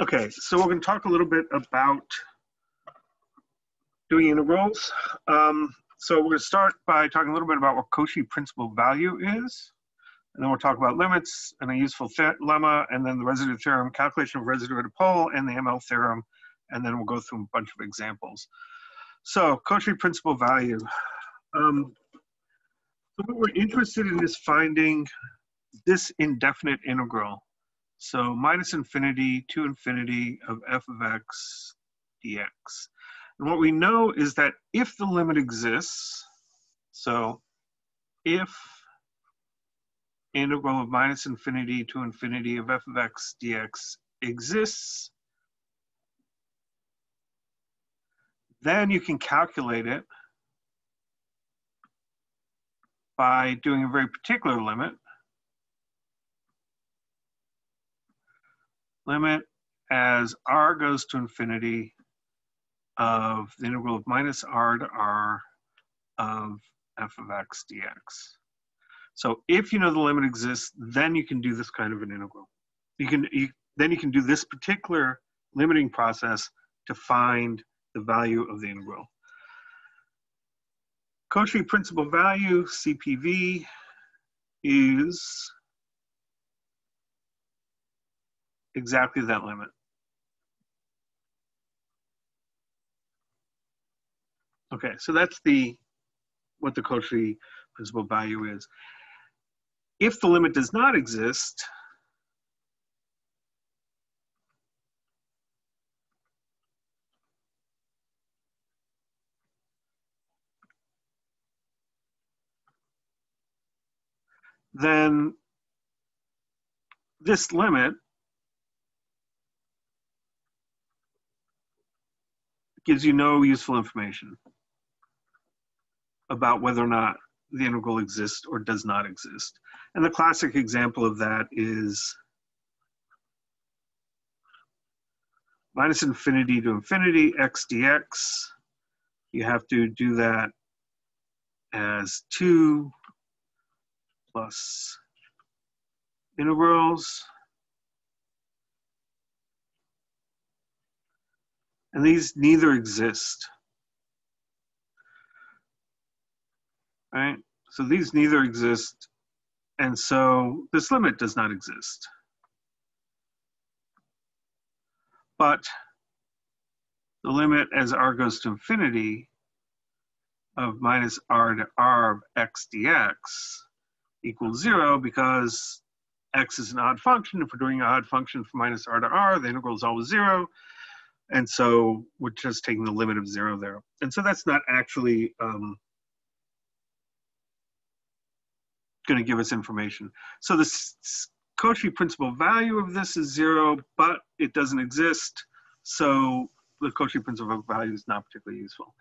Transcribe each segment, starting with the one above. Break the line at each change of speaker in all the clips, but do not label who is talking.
Okay, so we're going to talk a little bit about doing integrals. Um, so we're going to start by talking a little bit about what Cauchy principal value is. And then we'll talk about limits and a useful lemma, and then the residue theorem, calculation of residue at a pole, and the ML theorem. And then we'll go through a bunch of examples. So Cauchy principal value. Um, so what we're interested in is finding this indefinite integral. So minus infinity to infinity of f of x dx. And what we know is that if the limit exists, so if integral of minus infinity to infinity of f of x dx exists, then you can calculate it by doing a very particular limit. Limit as r goes to infinity of the integral of minus r to r of f of x dx. So if you know the limit exists, then you can do this kind of an integral. You can you, then you can do this particular limiting process to find the value of the integral. Cauchy principal value, CPV, is exactly that limit. Okay, so that's the what the Cauchy principal value is. If the limit does not exist, then this limit gives you no useful information about whether or not the integral exists or does not exist. And the classic example of that is minus infinity to infinity x dx. You have to do that as 2 plus integrals. And these neither exist. Right? So these neither exist, and so this limit does not exist. But the limit as r goes to infinity of minus r to r of x dx equals zero because x is an odd function. If we're doing an odd function from minus r to r, the integral is always zero. And so we're just taking the limit of zero there. And so that's not actually um, going to give us information. So the Cauchy principal value of this is zero, but it doesn't exist. So the Cauchy principal value is not particularly useful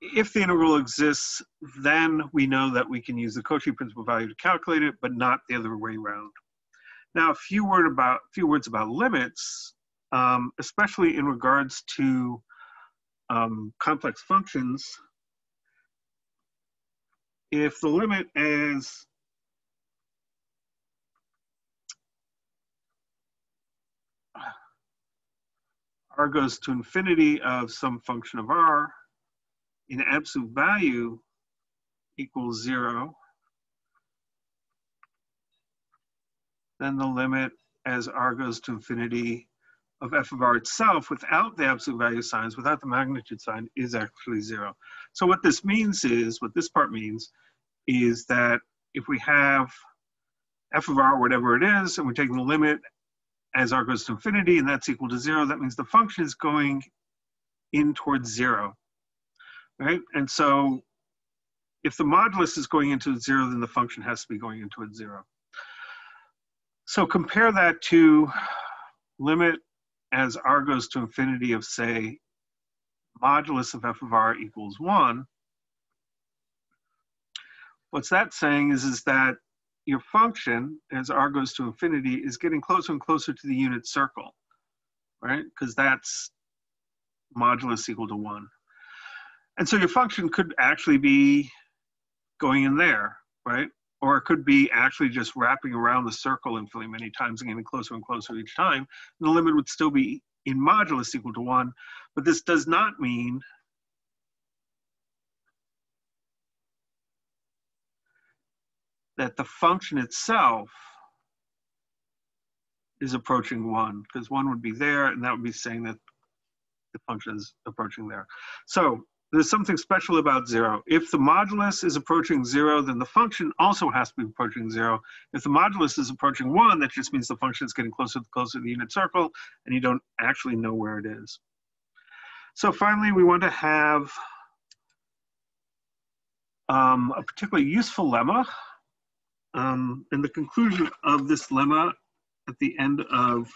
if the integral exists, then we know that we can use the Cauchy principal value to calculate it, but not the other way around. Now, a few, word about, few words about limits, um, especially in regards to um, complex functions. If the limit is r goes to infinity of some function of r, in absolute value equals zero, then the limit as r goes to infinity of f of r itself without the absolute value signs, without the magnitude sign, is actually zero. So what this means is, what this part means, is that if we have f of r, whatever it is, and we're taking the limit as r goes to infinity, and that's equal to zero, that means the function is going in towards zero right? And so if the modulus is going into zero, then the function has to be going into it zero. So compare that to limit as r goes to infinity of say modulus of f of r equals one. What's that saying is, is that your function as r goes to infinity is getting closer and closer to the unit circle, right? Because that's modulus equal to one. And so your function could actually be going in there, right? Or it could be actually just wrapping around the circle infinitely many times and getting closer and closer each time. And the limit would still be in modulus equal to one, but this does not mean that the function itself is approaching one, because one would be there, and that would be saying that the function is approaching there. So there's something special about zero. If the modulus is approaching zero, then the function also has to be approaching zero. If the modulus is approaching one, that just means the function is getting closer and closer to the unit circle, and you don't actually know where it is. So finally, we want to have um, a particularly useful lemma. Um, and the conclusion of this lemma at the end of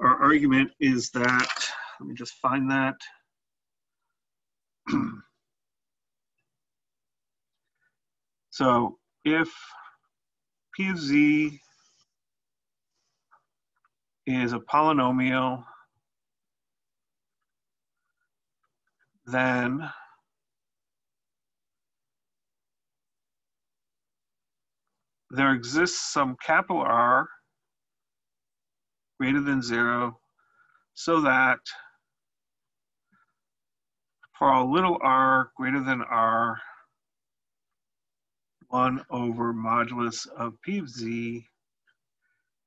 our argument is that, let me just find that. so if p of z is a polynomial, then there exists some capital R greater than zero so that for all little r greater than r, 1 over modulus of p of z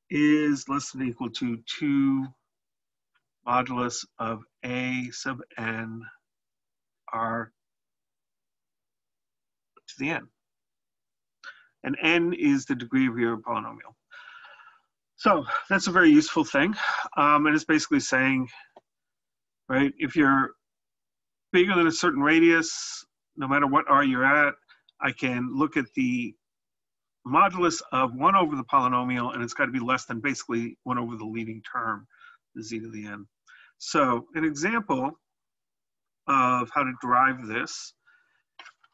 is less than equal to 2 modulus of a sub n r to the n. And n is the degree of your polynomial. So that's a very useful thing. Um, and it's basically saying, right, if you're bigger than a certain radius, no matter what r you're at, I can look at the modulus of 1 over the polynomial, and it's got to be less than basically 1 over the leading term, the z to the n. So an example of how to derive this,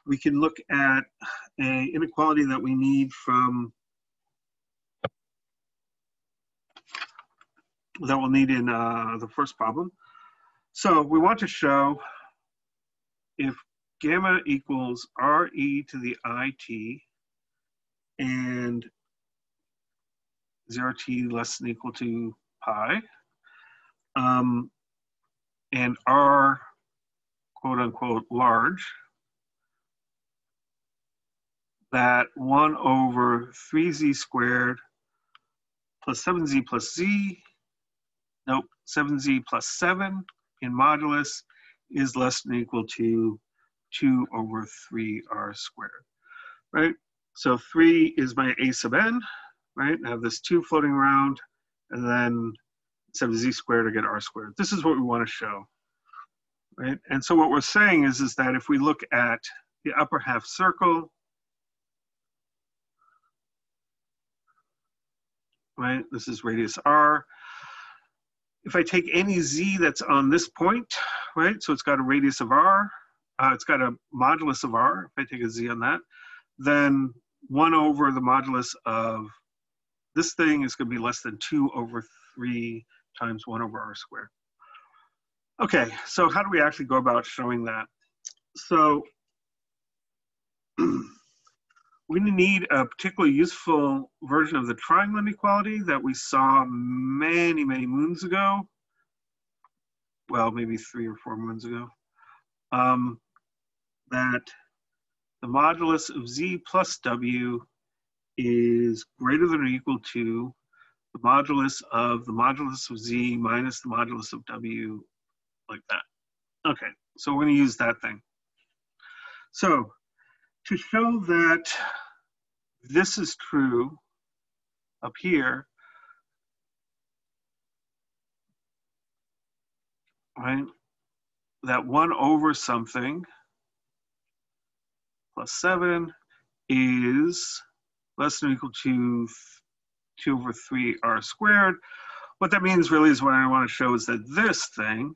we can look at an inequality that we need from, that we'll need in uh, the first problem. So we want to show if gamma equals RE to the IT and 0t less than equal to pi, um, and R quote unquote large, that 1 over 3z squared plus 7z plus z, nope, 7z plus 7 in modulus is less than equal to 2 over 3r squared, right? So 3 is my a sub n, right? I have this 2 floating around, and then instead of z squared, I get r squared. This is what we want to show, right? And so what we're saying is, is that if we look at the upper half circle, right? This is radius r. If I take any z that's on this point, right? So it's got a radius of r, uh, it's got a modulus of r, if I take a z on that, then 1 over the modulus of this thing is going to be less than 2 over 3 times 1 over r squared. Okay, so how do we actually go about showing that? So we need a particularly useful version of the triangle inequality that we saw many, many moons ago well, maybe three or four moons ago, um, that the modulus of z plus w is greater than or equal to the modulus of the modulus of z minus the modulus of w, like that. Okay, so we're going to use that thing. So to show that this is true up here, right? That 1 over something plus 7 is less than or equal to 2 over 3 r squared. What that means really is what I want to show is that this thing,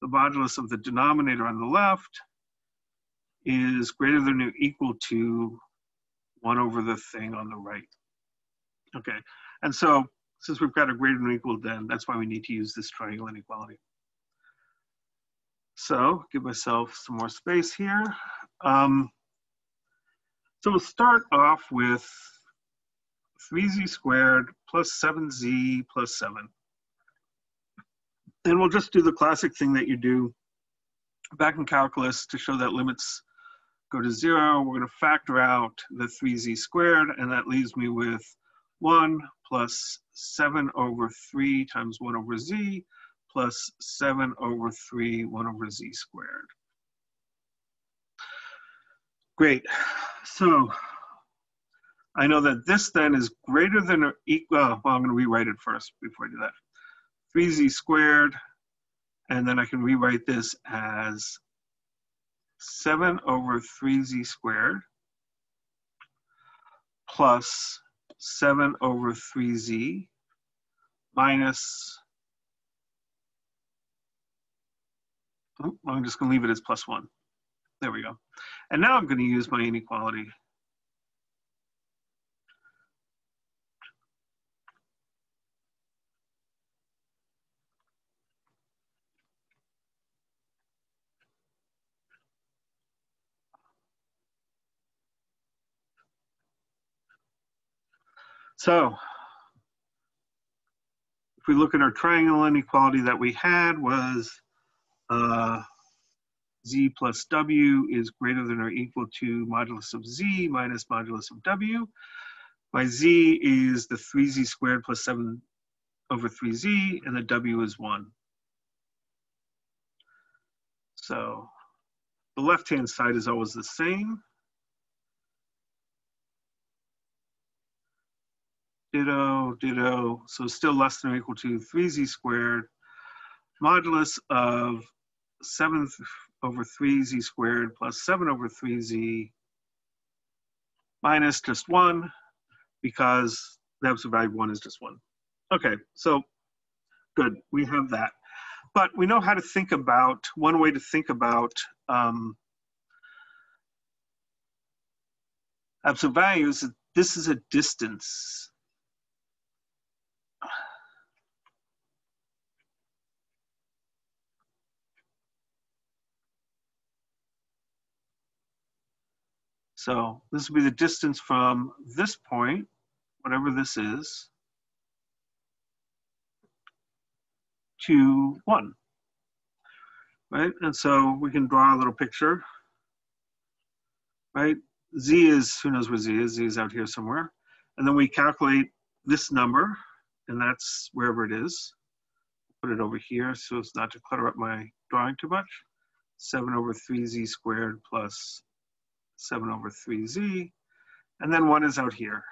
the modulus of the denominator on the left, is greater than or equal to 1 over the thing on the right. Okay, and so since we've got a greater than or equal then, that's why we need to use this triangle inequality. So give myself some more space here. Um, So we'll start off with 3z squared plus 7z plus 7. And we'll just do the classic thing that you do back in calculus to show that limits go to zero. We're going to factor out the 3z squared, and that leaves me with 1 plus 7 over 3 times 1 over z plus 7 over 3, 1 over z squared. Great. So I know that this then is greater than or equal, oh, well, I'm going to rewrite it first before I do that. 3z squared, and then I can rewrite this as 7 over 3z squared plus 7 over 3z minus, I'm just going to leave it as plus 1. There we go. And now I'm going to use my inequality. So if we look at our triangle inequality that we had was uh, z plus w is greater than or equal to modulus of z minus modulus of w. My z is the 3z squared plus 7 over 3z, and the w is 1. So the left-hand side is always the same. Ditto, ditto, so still less than or equal to 3z squared modulus of 7 over 3z squared plus 7 over 3z minus just 1 because the absolute value of 1 is just 1. Okay, so good, we have that. But we know how to think about, one way to think about um, absolute values, this is a distance. So this will be the distance from this point, whatever this is, to one, right? And so we can draw a little picture, right? Z is, who knows where Z is, Z is out here somewhere. And then we calculate this number, and that's wherever it is. Put it over here so as not to clutter up my drawing too much. 7 over 3z squared plus 7 over 3z. And then 1 is out here.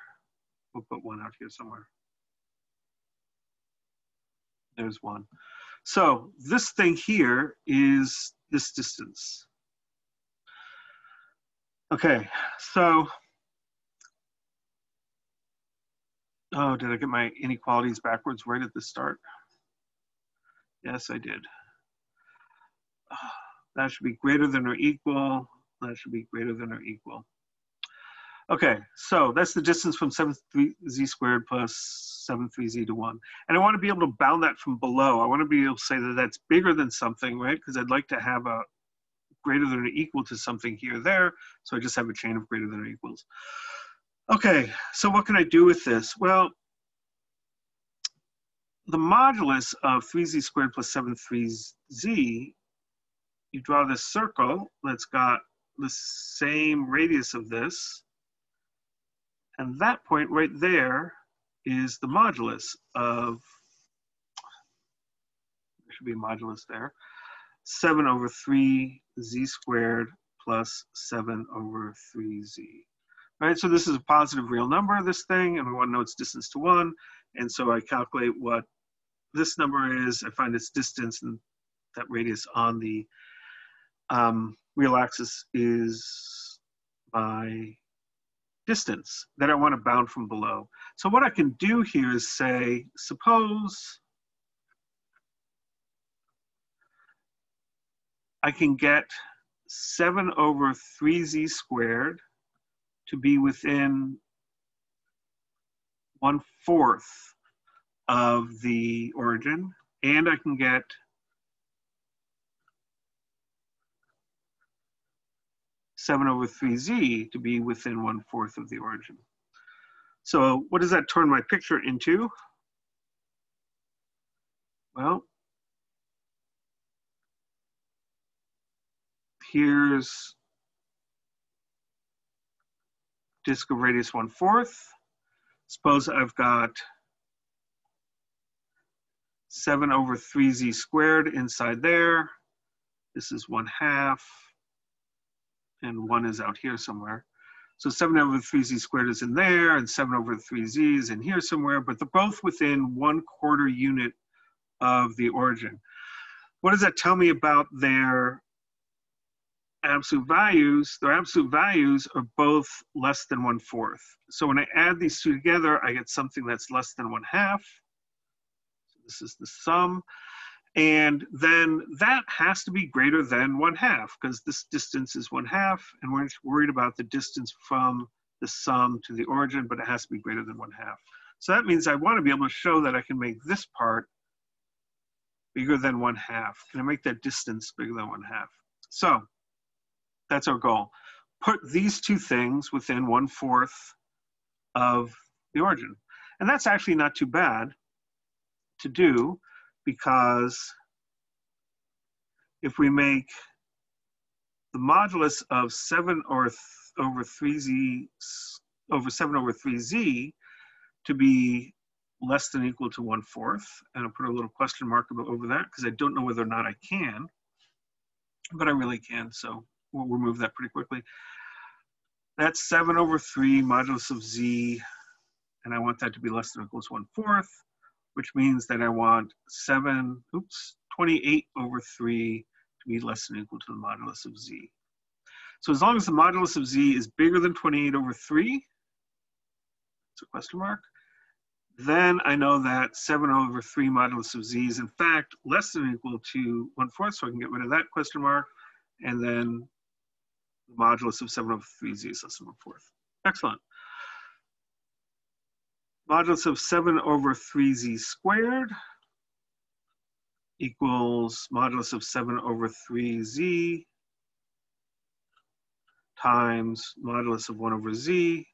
We'll put 1 out here somewhere. There's 1. So this thing here is this distance. Okay, so, oh, did I get my inequalities backwards right at the start? Yes, I did. Ah, that should be greater than or equal that should be greater than or equal. Okay, so that's the distance from 7 z squared plus 7 3z to 1. And I want to be able to bound that from below. I want to be able to say that that's bigger than something, right? Because I'd like to have a greater than or equal to something here there. So I just have a chain of greater than or equals. Okay, so what can I do with this? Well, the modulus of 3z squared plus 7 3z, you draw this circle that's got the same radius of this. And that point right there is the modulus of, there should be a modulus there, 7 over 3 z squared plus 7 over 3z. Right, so this is a positive real number, this thing, and we want to know its distance to 1. And so I calculate what this number is, I find its distance and that radius on the um, real axis is my distance that I want to bound from below. So what I can do here is say, suppose I can get 7 over 3z squared to be within one fourth of the origin, and I can get 7 over 3z to be within 1 fourth of the origin. So what does that turn my picture into? Well, here's disk of radius 1 fourth. Suppose I've got 7 over 3z squared inside there. This is 1 half, and 1 is out here somewhere. So 7 over 3z squared is in there, and 7 over 3z is in here somewhere, but they're both within 1 quarter unit of the origin. What does that tell me about their absolute values? Their absolute values are both less than one fourth. So when I add these two together, I get something that's less than 1 half. This is the sum. And then that has to be greater than one half because this distance is one half and we're worried about the distance from the sum to the origin, but it has to be greater than one half. So that means I want to be able to show that I can make this part bigger than one half. Can I make that distance bigger than one half? So that's our goal. Put these two things within one fourth of the origin. And that's actually not too bad to do because if we make the modulus of 7 or over 3z over 7 over 3z to be less than equal to 1 fourth, and I'll put a little question mark over that because I don't know whether or not I can, but I really can, so we'll remove that pretty quickly. That's 7 over 3 modulus of z, and I want that to be less than or equal to 1 fourth which means that I want 7, oops, 28 over 3 to be less than or equal to the modulus of z. So as long as the modulus of z is bigger than 28 over 3, it's a question mark, then I know that 7 over 3 modulus of z is in fact less than or equal to 1 fourth, so I can get rid of that question mark, and then the modulus of 7 over 3z is less than 1 fourth. Excellent modulus of 7 over 3z squared equals modulus of 7 over 3z times modulus of 1 over z.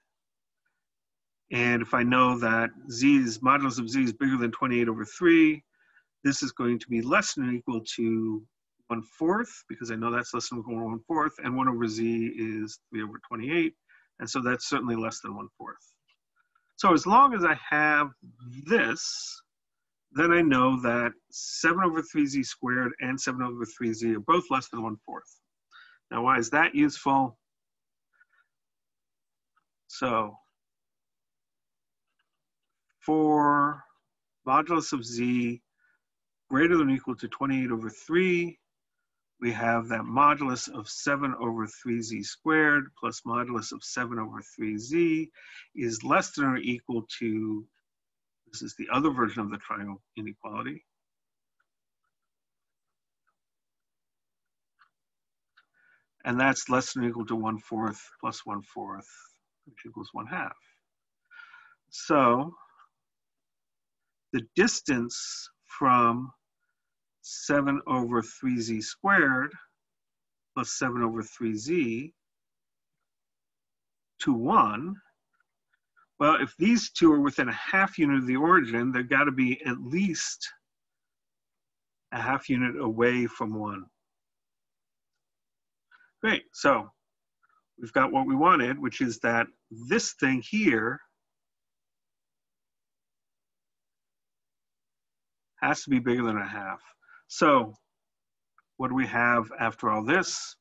And if I know that z is modulus of z is bigger than 28 over 3, this is going to be less than or equal to 1 fourth, because I know that's less than or equal to 1 fourth, and 1 over z is 3 over 28. And so that's certainly less than 1 fourth. So as long as I have this, then I know that 7 over 3z squared and 7 over 3z are both less than 1 fourth. Now, why is that useful? So for modulus of z greater than or equal to 28 over 3, we have that modulus of 7 over 3z squared plus modulus of 7 over 3z is less than or equal to, this is the other version of the triangle inequality. And that's less than or equal to 1 fourth plus 1 fourth, which equals 1 half. So the distance from 7 over 3z squared plus 7 over 3z to 1. Well, if these two are within a half unit of the origin, they've got to be at least a half unit away from 1. Great, so we've got what we wanted, which is that this thing here has to be bigger than a half. So what do we have after all this?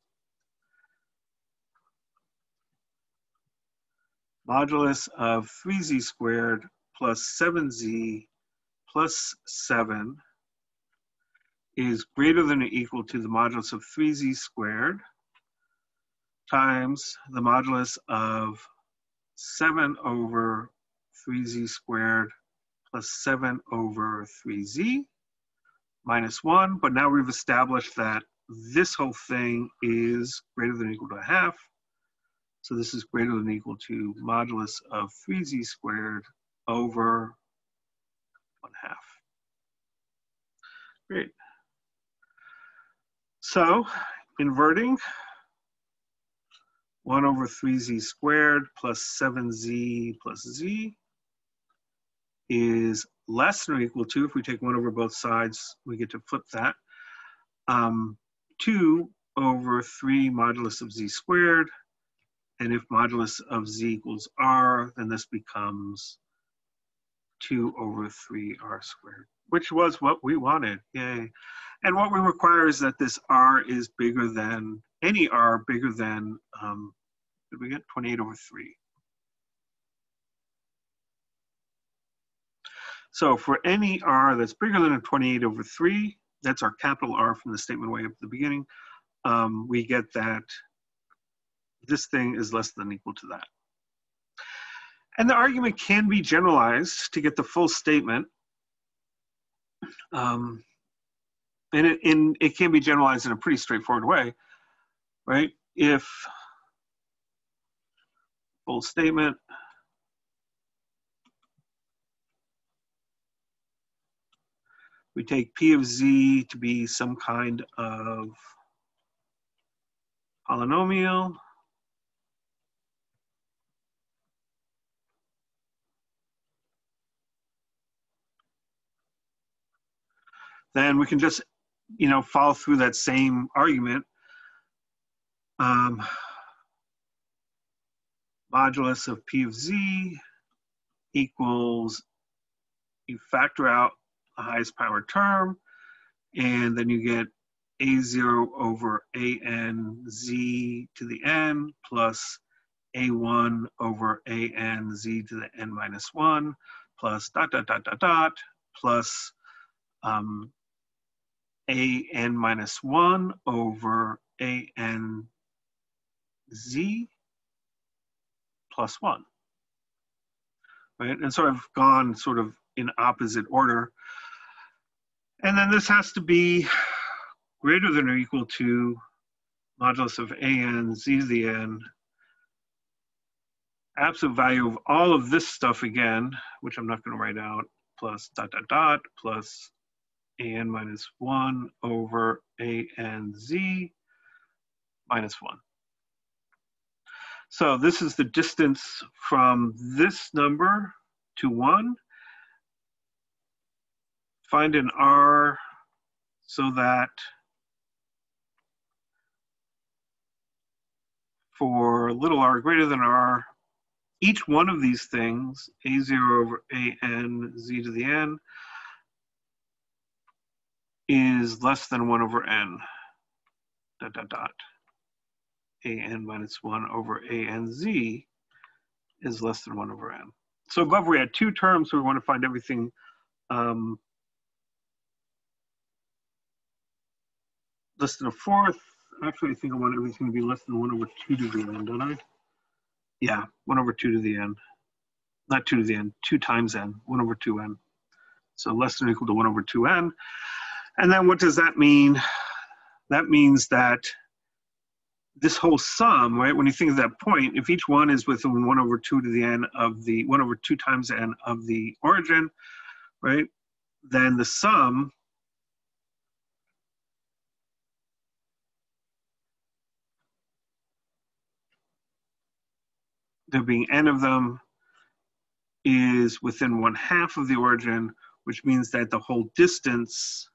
Modulus of 3z squared plus 7z plus 7 is greater than or equal to the modulus of 3z squared times the modulus of 7 over 3z squared plus 7 over 3z minus 1, but now we've established that this whole thing is greater than or equal to a half. So this is greater than or equal to modulus of 3z squared over 1 half. Great. So inverting 1 over 3z squared plus 7z plus z is less than or equal to, if we take 1 over both sides, we get to flip that, um, 2 over 3 modulus of z squared. And if modulus of z equals r, then this becomes 2 over 3r squared, which was what we wanted. Yay. And what we require is that this r is bigger than, any r bigger than, um, did we get 28 over 3? So for any r that's bigger than a 28 over 3, that's our capital R from the statement way up at the beginning, um, we get that this thing is less than equal to that. And the argument can be generalized to get the full statement. Um, and it, in, it can be generalized in a pretty straightforward way, right? If full statement, we take P of Z to be some kind of polynomial. Then we can just, you know, follow through that same argument. Um, modulus of P of Z equals, you factor out the highest power term, and then you get a0 over an z to the n plus a1 over an z to the n minus 1 plus dot dot dot dot dot plus um, an minus 1 over an z plus 1. Right? And so I've gone sort of in opposite order. And then this has to be greater than or equal to modulus of an z to the n, absolute value of all of this stuff again, which I'm not going to write out, plus dot dot dot, plus an minus 1 over an z minus 1. So this is the distance from this number to 1 find an R so that for little r greater than r, each one of these things, a0 over an z to the n, is less than 1 over n, dot, dot, dot. an minus 1 over an z is less than 1 over n. So above we had two terms, so we want to find everything um, less than a fourth. Actually, I think I want everything to be less than 1 over 2 to the n, don't I? Yeah, 1 over 2 to the n. Not 2 to the n, 2 times n, 1 over 2n. So less than or equal to 1 over 2n. And then what does that mean? That means that this whole sum, right, when you think of that point, if each one is within 1 over 2 to the n of the, 1 over 2 times n of the origin, right, then the sum there being n of them is within one half of the origin, which means that the whole distance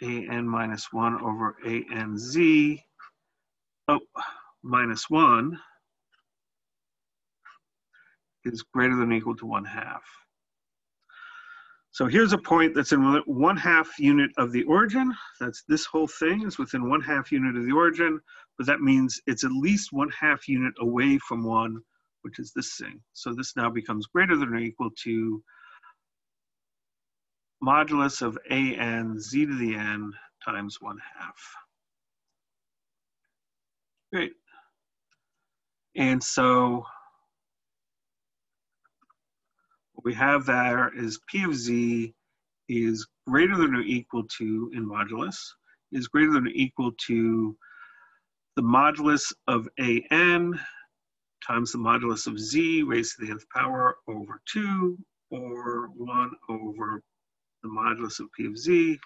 an minus 1 over anz oh, minus 1 is greater than or equal to 1 half. So here's a point that's in one half unit of the origin. That's this whole thing is within one half unit of the origin, but that means it's at least one half unit away from one, which is this thing. So this now becomes greater than or equal to modulus of a n z to the n times one half. Great. And so what we have there is P of Z is greater than or equal to, in modulus, is greater than or equal to the modulus of AN times the modulus of Z raised to the nth power over 2 or 1 over the modulus of p of z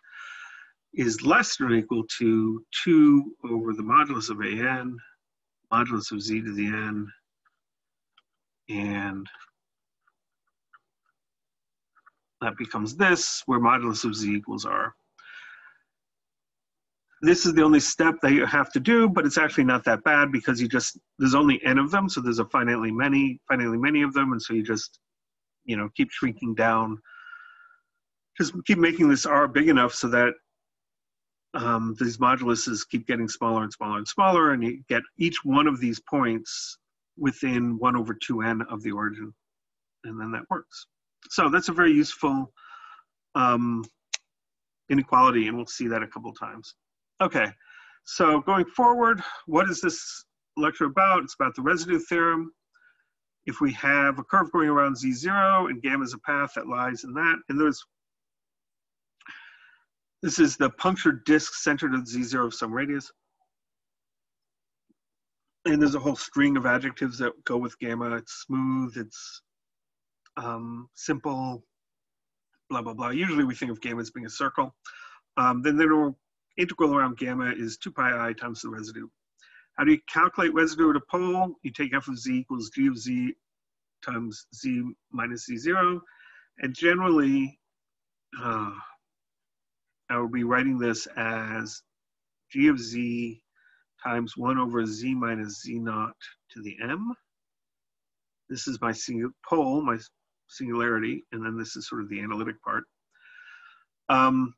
is less than or equal to 2 over the modulus of an, modulus of z to the n, and that becomes this, where modulus of z equals r. This is the only step that you have to do, but it's actually not that bad because you just, there's only n of them, so there's a finitely many, finitely many of them, and so you just, you know, keep shrinking down. Just keep making this r big enough so that um, these moduluses keep getting smaller and smaller and smaller, and you get each one of these points within 1 over 2n of the origin, and then that works. So that's a very useful um, inequality, and we'll see that a couple times. Okay, so going forward, what is this lecture about? It's about the residue theorem. If we have a curve going around z0 and gamma is a path that lies in that, and there's this is the punctured disk centered at z0 of some radius. And there's a whole string of adjectives that go with gamma. It's smooth, it's um, simple, blah, blah, blah. Usually we think of gamma as being a circle. Um, then the integral around gamma is 2 pi i times the residue. How do you calculate residue at a pole? You take f of z equals g of z times z minus z0. And generally, uh, I will be writing this as g of z times 1 over z minus z naught to the m. This is my single pole, my singularity, and then this is sort of the analytic part. Um,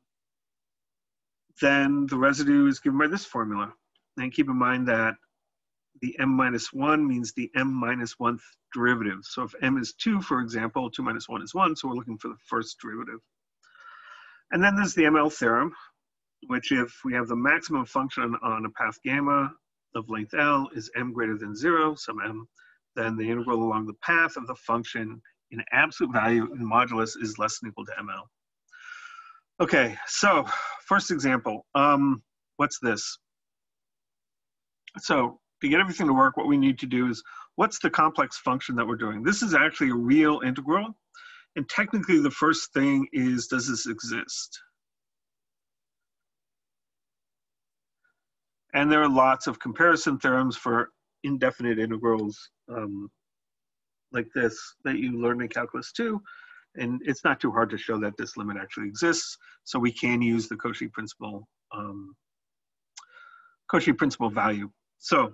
then the residue is given by this formula. And keep in mind that the m minus 1 means the m minus 1th derivative. So if m is 2, for example, 2 minus 1 is 1, so we're looking for the first derivative. And then there's the ML theorem, which if we have the maximum function on a path gamma of length L is m greater than 0, some m, then the integral along the path of the function in absolute value in modulus is less than equal to ml. Okay, so first example, um, what's this? So to get everything to work, what we need to do is, what's the complex function that we're doing? This is actually a real integral. And technically the first thing is, does this exist? And there are lots of comparison theorems for indefinite integrals um, like this that you learn in calculus 2 and it's not too hard to show that this limit actually exists. So we can use the Cauchy principal um, Cauchy principal value. So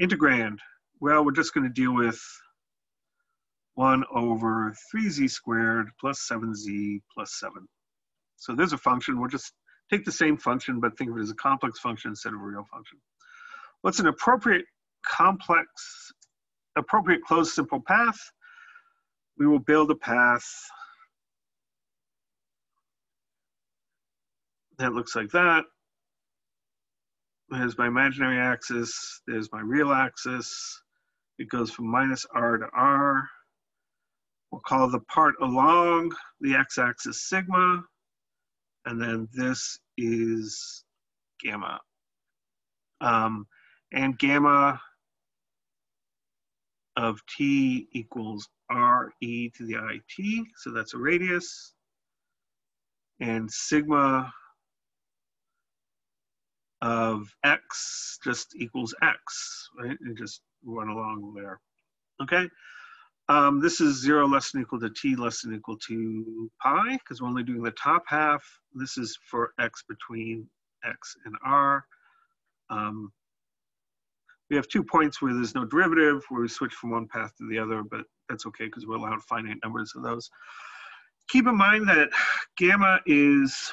integrand well we're just going to deal with 1 over 3z squared plus 7z plus 7 so there's a function. We'll just take the same function but think of it as a complex function instead of a real function. What's an appropriate complex appropriate closed simple path, we will build a path that looks like that. There's my imaginary axis, there's my real axis. It goes from minus r to r. We'll call the part along the x-axis sigma, and then this is gamma. Um, and gamma of t equals r e to the i t, so that's a radius, and sigma of x just equals x, right? And just run along there, okay? Um, this is zero less than equal to t less than equal to pi, because we're only doing the top half. This is for x between x and r. Um, we have two points where there's no derivative, where we switch from one path to the other, but that's okay because we're allowed finite numbers of those. Keep in mind that gamma is,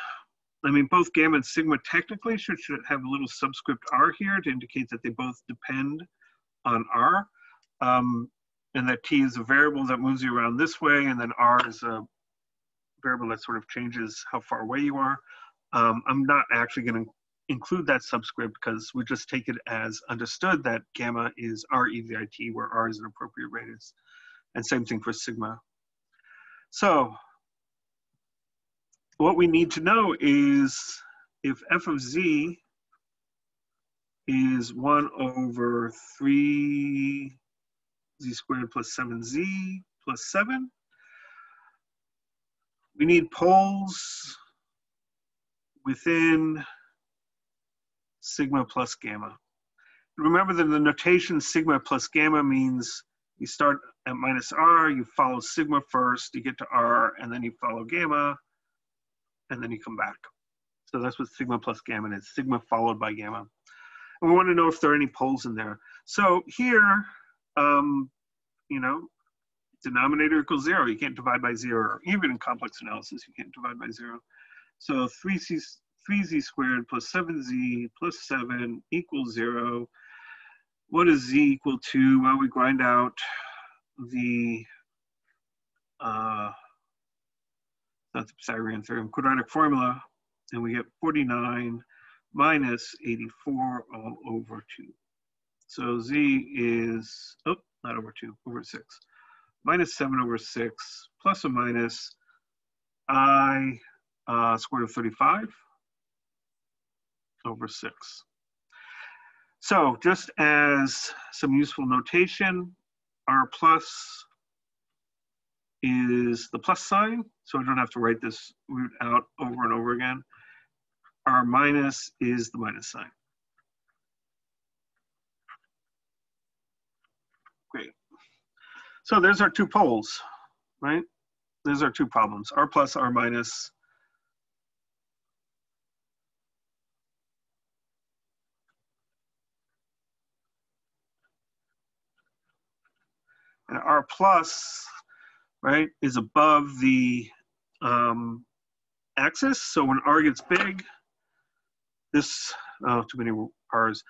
I mean, both gamma and sigma technically should, should have a little subscript r here to indicate that they both depend on r. Um, and that t is a variable that moves you around this way, and then r is a variable that sort of changes how far away you are. Um, I'm not actually going to include that subscript because we just take it as understood that gamma is r e v i t, where r is an appropriate radius. And same thing for sigma. So what we need to know is if f of z is 1 over 3 z squared plus 7z plus 7, we need poles within sigma plus gamma. Remember that the notation sigma plus gamma means you start at minus r, you follow sigma first, you get to r, and then you follow gamma, and then you come back. So that's what sigma plus gamma is, sigma followed by gamma. And we want to know if there are any poles in there. So here, um, you know, denominator equals zero. You can't divide by zero. Even in complex analysis, you can't divide by zero. So 3c, 3z squared plus 7z plus 7 equals zero. What is z equal to? Well, we grind out the, uh, not the Pythagorean theorem, quadratic formula, and we get 49 minus 84 all over 2. So z is, oh, not over 2, over 6. Minus 7 over 6 plus or minus i uh, square root of 35 over 6. So just as some useful notation, r plus is the plus sign, so I don't have to write this root out over and over again. r minus is the minus sign. Great. So there's our two poles, right? There's our two problems, r plus, r minus. And r plus, right, is above the um, axis. So when r gets big, this, oh, too many r's.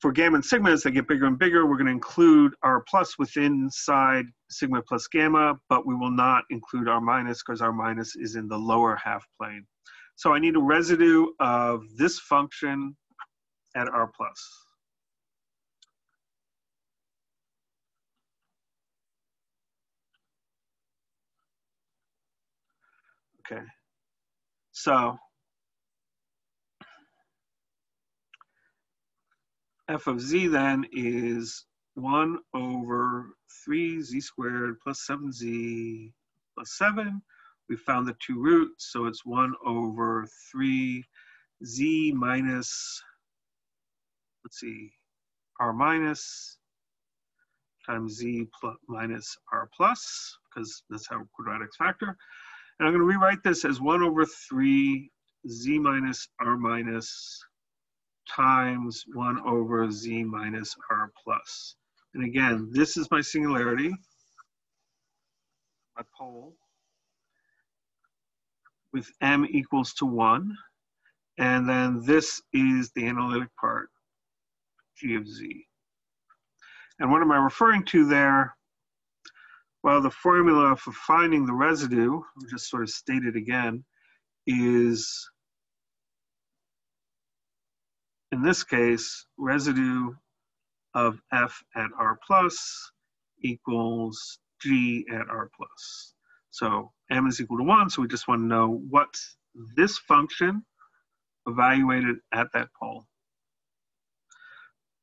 For gamma and sigma, as they get bigger and bigger, we're going to include r plus within side sigma plus gamma, but we will not include r minus because r minus is in the lower half plane. So I need a residue of this function at r plus. Okay. So f of z then is 1 over 3z squared plus 7z plus 7. We found the two roots, so it's 1 over 3z minus, let's see, r minus times z plus minus r plus, because that's how quadratics factor. And I'm going to rewrite this as 1 over 3 z minus r minus times 1 over z minus r plus. And again, this is my singularity, my pole, with m equals to 1. And then this is the analytic part, g of z. And what am I referring to there? Well, the formula for finding the residue, I'll just sort of state it again, is in this case, residue of f at r plus equals g at r plus. So m is equal to 1, so we just want to know what's this function evaluated at that pole.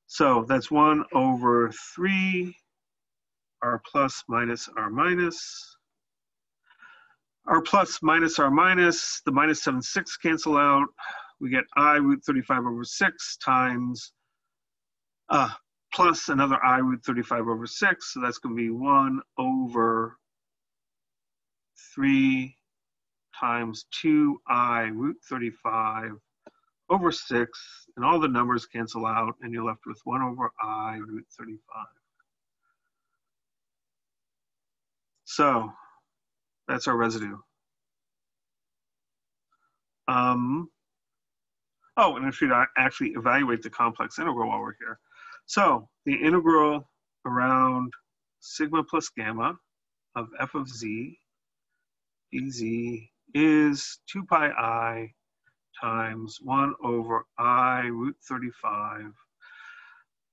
So that's 1 over 3 r plus minus r minus. r plus minus r minus, the minus 7 6 cancel out we get i root 35 over 6 times uh, plus another i root 35 over 6. So that's going to be 1 over 3 times 2i root 35 over 6. And all the numbers cancel out, and you're left with 1 over i root 35. So that's our residue. Um, Oh, and I should actually evaluate the complex integral while we're here. So the integral around sigma plus gamma of f of z dz is 2 pi i times 1 over i root 35.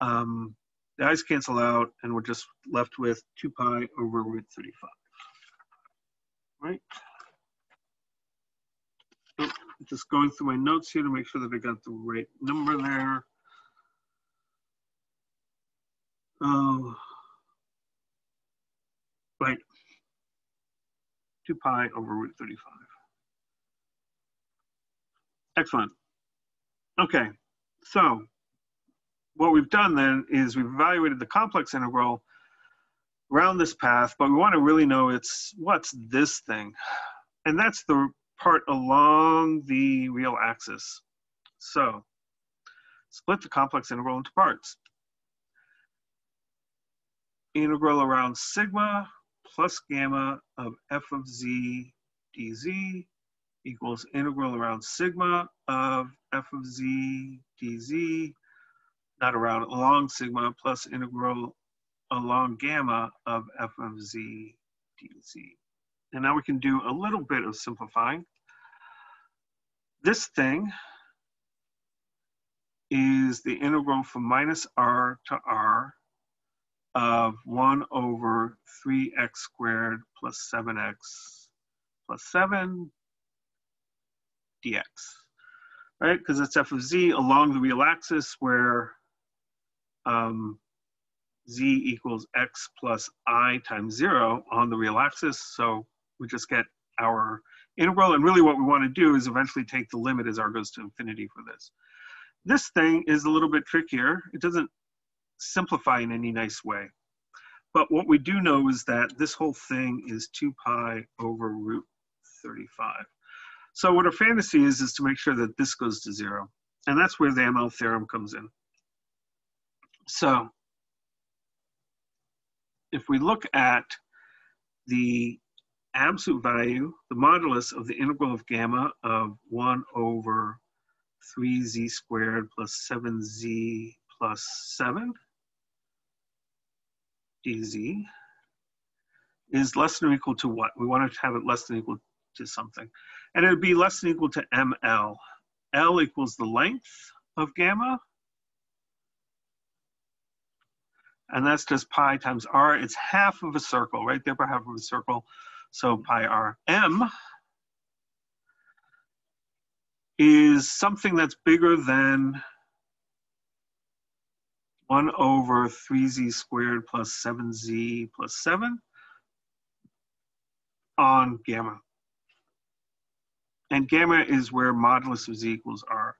Um, the i's cancel out, and we're just left with 2 pi over root 35. Right? Oh, just going through my notes here to make sure that I got the right number there. Oh, right. 2 pi over root 35. Excellent. Okay, so what we've done then is we've evaluated the complex integral around this path, but we want to really know it's what's this thing? And that's the part along the real axis. So split the complex integral into parts. Integral around sigma plus gamma of f of z dz equals integral around sigma of f of z dz, not around, along sigma plus integral along gamma of f of z dz. And now we can do a little bit of simplifying. This thing is the integral from minus r to r of 1 over 3x squared plus 7x plus 7 dx, right? Because it's f of z along the real axis where um, z equals x plus i times 0 on the real axis. So we just get our integral. And really what we want to do is eventually take the limit as r goes to infinity for this. This thing is a little bit trickier. It doesn't simplify in any nice way. But what we do know is that this whole thing is 2 pi over root 35. So what our fantasy is, is to make sure that this goes to zero. And that's where the ML theorem comes in. So if we look at the absolute value, the modulus of the integral of gamma of 1 over 3z squared plus 7z plus 7 dz is less than or equal to what? We want to have it less than or equal to something. And it would be less than equal to ml. L equals the length of gamma. And that's just pi times r. It's half of a circle, right there per half of a circle. So mm-hmm. pi r. M is something that's bigger than 1 over 3z squared plus 7z plus 7 on gamma. And gamma is where modulus of z equals r.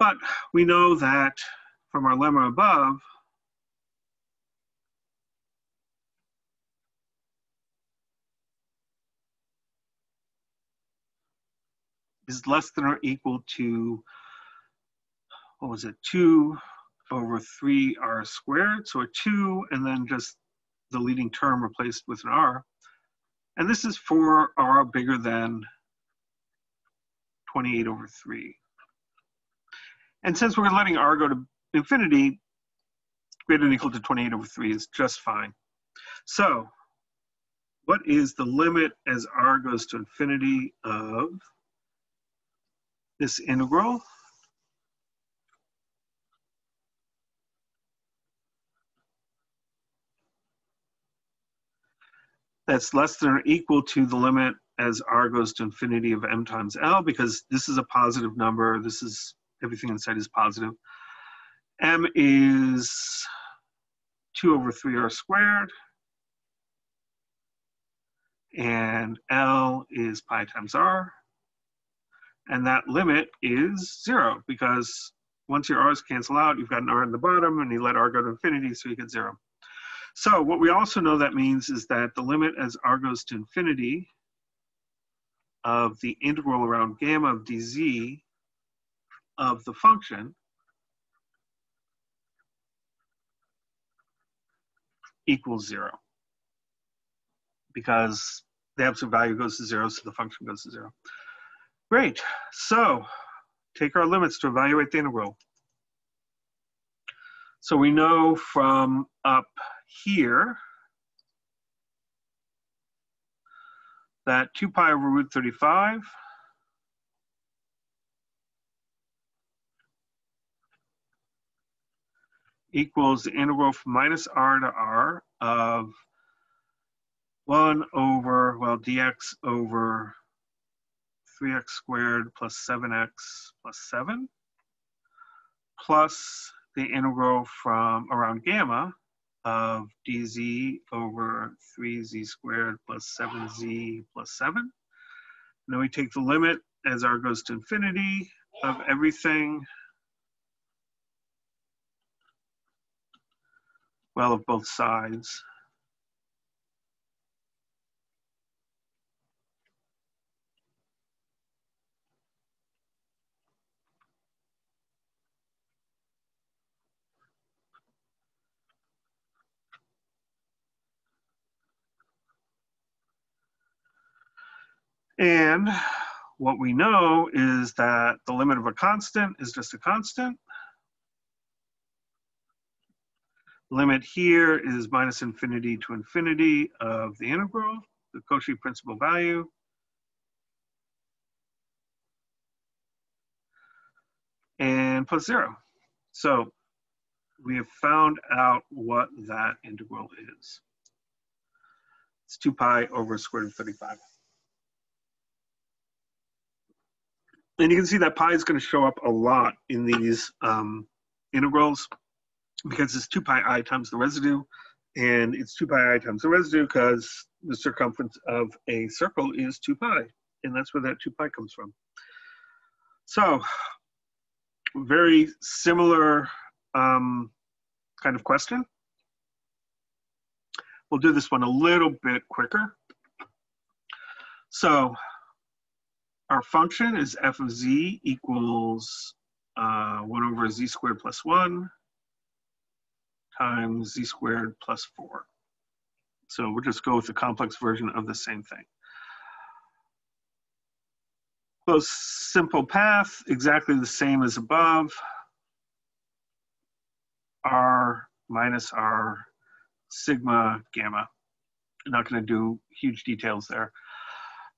But we know that from our lemma above, is less than or equal to, what was it, 2 over 3r squared, so a 2, and then just the leading term replaced with an r. And this is for r bigger than 28 over 3. And since we're letting r go to infinity, greater than equal to 28 over 3 is just fine. So what is the limit as r goes to infinity of this integral. That's less than or equal to the limit as r goes to infinity of m times l because this is a positive number. This is, everything inside is positive. m is 2 over 3r squared. And L is pi times R. And that limit is zero because once your r's cancel out, you've got an r in the bottom and you let r go to infinity, so you get zero. So what we also know that means is that the limit as r goes to infinity of the integral around gamma of dz of the function equals zero because the absolute value goes to zero, so the function goes to zero. Great, so take our limits to evaluate the integral. So we know from up here that 2 pi over root 35 equals the integral from minus r to r of 1 over, well, dx over 3x squared plus 7x plus 7 plus the integral from around gamma of dz over 3z squared plus 7z plus 7. And then we take the limit as r goes to infinity of everything, well, of both sides. And what we know is that the limit of a constant is just a constant. Limit here is minus infinity to infinity of the integral, the Cauchy principal value. And plus zero. So we have found out what that integral is. It's 2 pi over square root of 35. And you can see that pi is going to show up a lot in these um, integrals because it's 2 pi i times the residue. And it's 2 pi i times the residue because the circumference of a circle is 2 pi. And that's where that 2 pi comes from. So very similar um, kind of question. We'll do this one a little bit quicker. So our function is f of z equals uh, 1 over z squared plus 1 times z squared plus 4. So we'll just go with the complex version of the same thing. Close simple path, exactly the same as above. R minus R sigma gamma. I'm not going to do huge details there.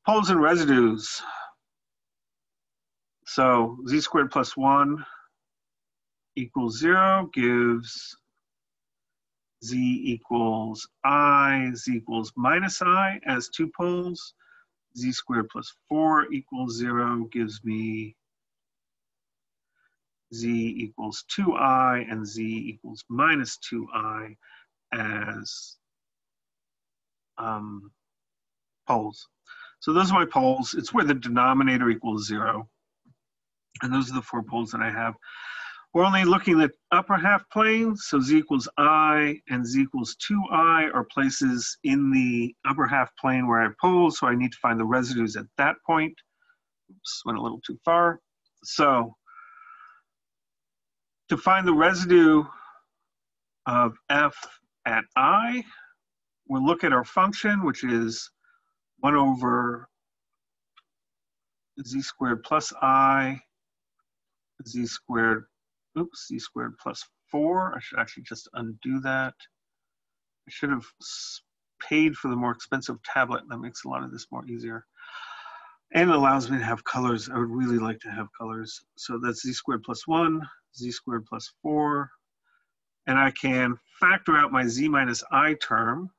Poles and residues. So z squared plus 1 equals 0 gives z equals i, z equals minus i as two poles. z squared plus 4 equals 0 gives me z equals 2i and z equals minus 2i as um, poles. So those are my poles. It's where the denominator equals 0. And those are the four poles that I have. We're only looking at upper half plane, so z equals i and z equals 2i are places in the upper half plane where I have poles, so I need to find the residues at that point. Oops, went a little too far. So to find the residue of f at i, we'll look at our function, which is 1 over z squared plus i z squared, oops, z squared plus 4. I should actually just undo that. I should have paid for the more expensive tablet. That makes a lot of this more easier. And it allows me to have colors. I would really like to have colors. So that's z squared plus 1, z squared plus 4. And I can factor out my z minus i term.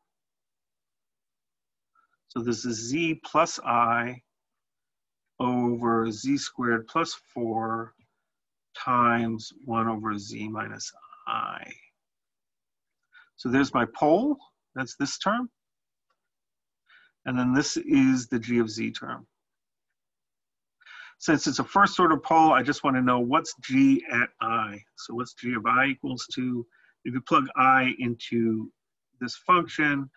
So this is z plus i over z squared plus 4 times 1 over z minus i. So there's my pole, that's this term. And then this is the g of z term. Since it's a first order pole, I just want to know what's g at i. So what's g of i equals to? If you plug i into this function,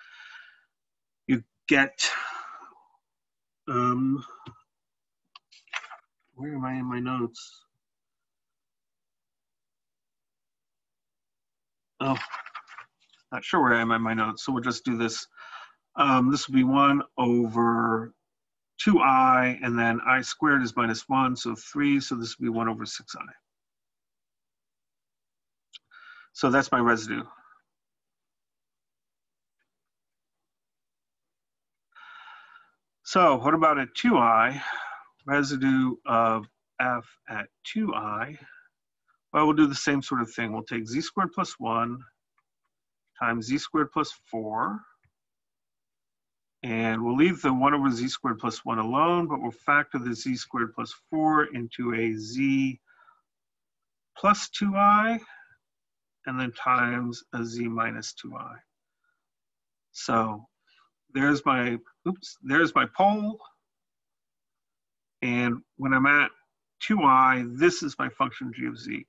you get, um, where am I in my notes? Oh, not sure where I am in my notes, so we'll just do this. Um, this will be 1 over 2i, and then i squared is minus 1, so 3, so this will be 1 over 6i. So that's my residue. So what about at 2i? Residue of f at 2i well, we'll do the same sort of thing. We'll take z squared plus 1 times z squared plus 4. And we'll leave the 1 over z squared plus 1 alone, but we'll factor the z squared plus 4 into a z plus 2i. and then times a z minus 2i. So there's my, oops, there's my pole. And when I'm at 2i, this is my function g of z.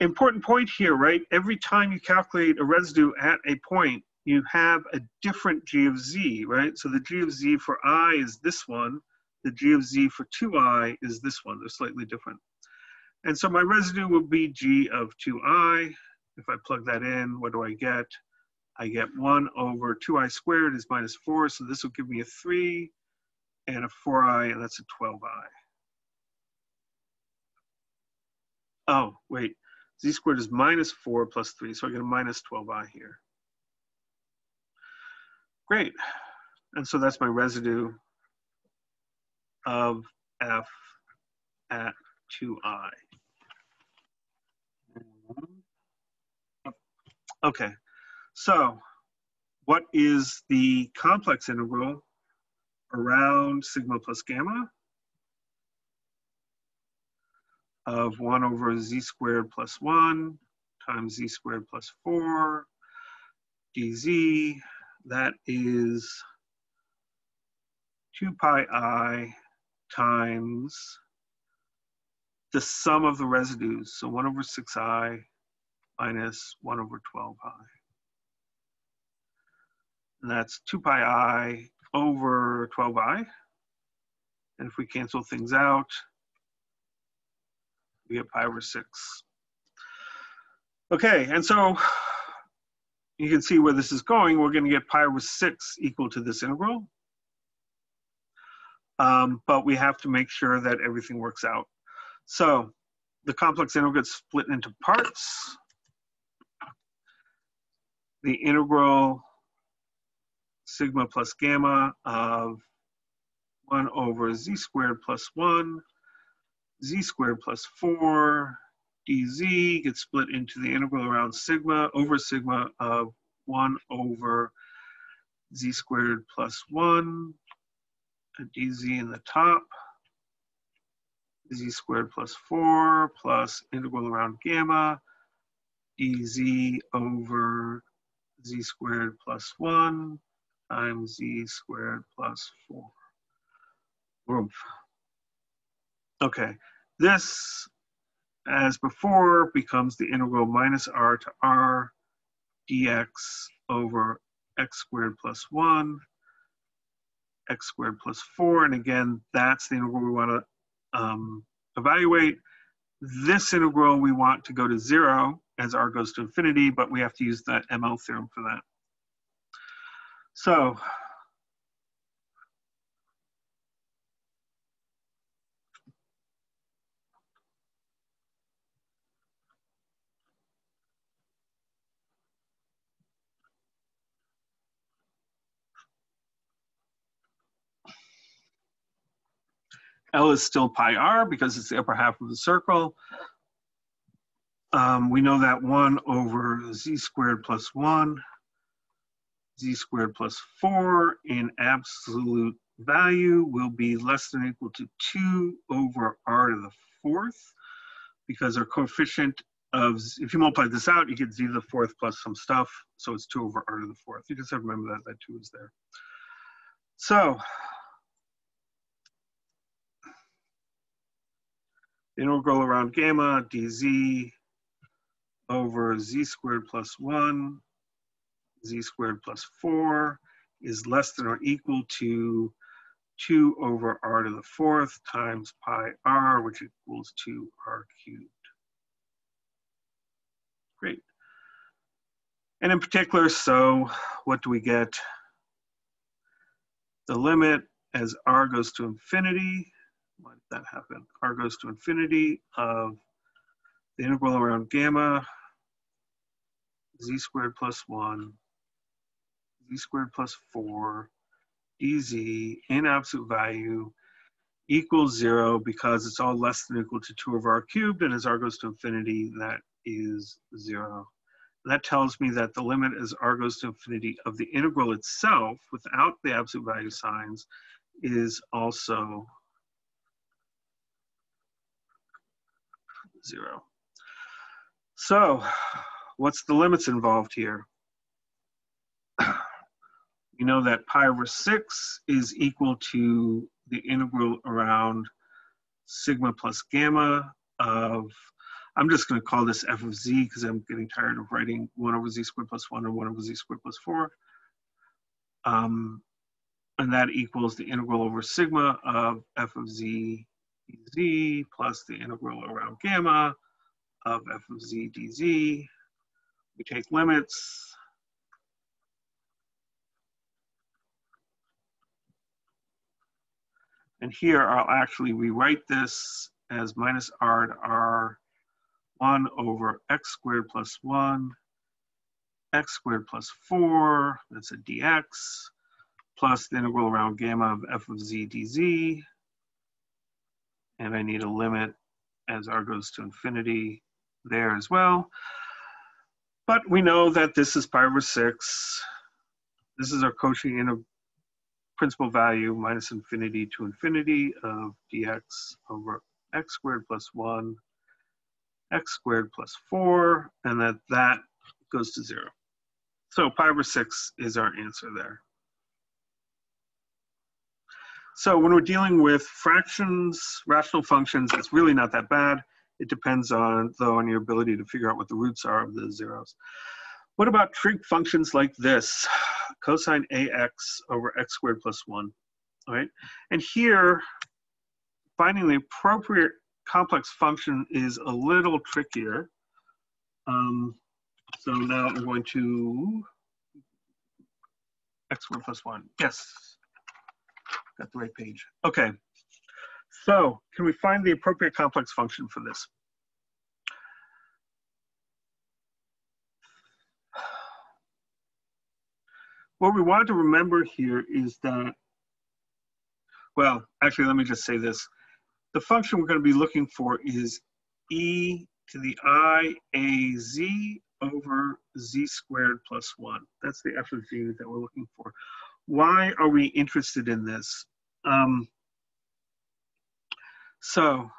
Important point here, right? Every time you calculate a residue at a point, you have a different g of z, right? So the g of z for i is this one. The g of z for 2i is this one. They're slightly different. And so my residue will be g of 2i. If I plug that in, what do I get? I get 1 over 2i squared is minus 4, so this will give me a 3 and a 4i, and that's a 12i. Oh, wait, z squared is minus 4 plus 3, so I get a minus 12i here. Great. And so that's my residue of f at 2i. Okay, so what is the complex integral around sigma plus gamma of 1 over z squared plus 1 times z squared plus 4 dz. That is 2 pi i times the sum of the residues. So 1 over 6i minus 1 over 12i. And that's 2 pi i over 12i. And if we cancel things out, we get pi over 6. Okay, and so you can see where this is going. We're going to get pi over 6 equal to this integral. Um, but we have to make sure that everything works out. So the complex integral gets split into parts the integral sigma plus gamma of 1 over z squared plus 1, z squared plus 4, dz gets split into the integral around sigma over sigma of 1 over z squared plus 1, a dz in the top, z squared plus 4 plus integral around gamma, dz over z squared plus 1 times z squared plus 4. Oof. Okay, this, as before, becomes the integral minus r to r dx over x squared plus 1, x squared plus 4. And again, that's the integral we want to um, evaluate. This integral we want to go to 0 as r goes to infinity, but we have to use the ML theorem for that. So L is still pi r because it's the upper half of the circle. Um, we know that 1 over z squared plus 1, z squared plus 4 in absolute value will be less than equal to 2 over r to the fourth because our coefficient of, if you multiply this out, you get z to the fourth plus some stuff. So it's 2 over r to the fourth. You just have to remember that that 2 is there. So integral around gamma dz over z squared plus 1, z squared plus 4 is less than or equal to 2 over r to the fourth times pi r, which equals 2r cubed. Great. And in particular, so what do we get? The limit as r goes to infinity, that happen? r goes to infinity of the integral around gamma z squared plus 1, z squared plus 4, dz in absolute value equals 0 because it's all less than equal to 2 over r cubed, and as r goes to infinity, that is 0. that tells me that the limit as r goes to infinity of the integral itself, without the absolute value signs, is also 0. So what's the limits involved here? you know that pi over 6 is equal to the integral around sigma plus gamma of, I'm just going to call this f of z because I'm getting tired of writing 1 over z squared plus 1 or 1 over z squared plus 4. Um, and that equals the integral over sigma of f of z dz plus the integral around gamma of f of z dz. We take limits. And here I'll actually rewrite this as minus r to r 1 over x squared plus 1, x squared plus 4, that's a dx, plus the integral around gamma of f of z dz. And I need a limit as r goes to infinity there as well. But we know that this is pi over 6. This is our Cauchy integral principal value minus infinity to infinity of dx over x squared plus 1, x squared plus 4, and that that goes to 0. So pi over 6 is our answer there. So when we're dealing with fractions, rational functions, it's really not that bad. It depends on, though, on your ability to figure out what the roots are of the zeros. What about trig functions like this? Cosine ax over x squared plus 1, all right? And here, finding the appropriate complex function is a little trickier. Um, so now I'm going to x squared plus 1. Yes, got the right page. Okay, so can we find the appropriate complex function for this? what we want to remember here is that, well, actually, let me just say this. The function we're going to be looking for is e to the i a z over z squared plus 1. That's the f of z that we're looking for. Why are we interested in this? Um, so,